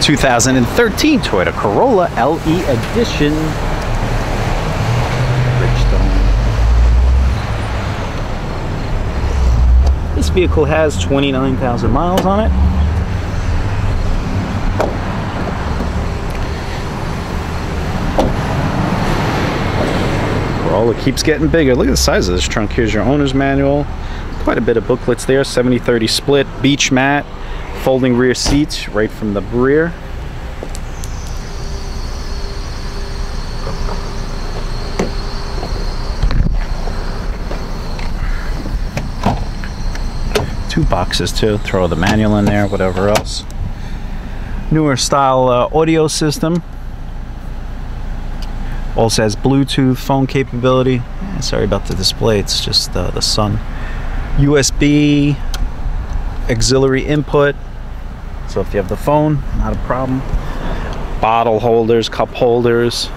2013 Toyota Corolla LE Edition. Bridgestone. This vehicle has 29,000 miles on it. Corolla keeps getting bigger. Look at the size of this trunk. Here's your owner's manual. Quite a bit of booklets there. 70-30 split, beach mat, folding rear seats right from the rear. Two boxes too. Throw the manual in there, whatever else. Newer style uh, audio system. Also has Bluetooth phone capability. Eh, sorry about the display, it's just uh, the sun. USB auxiliary input. So if you have the phone, not a problem. Bottle holders, cup holders.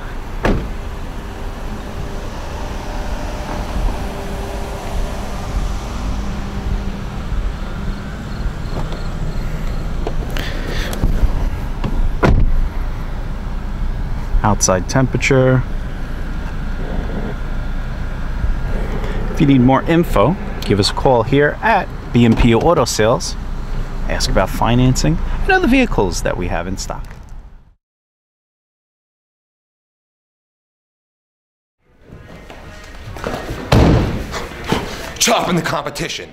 outside temperature. If you need more info, give us a call here at B&P Auto Sales. Ask about financing and other vehicles that we have in stock. Chopping the competition.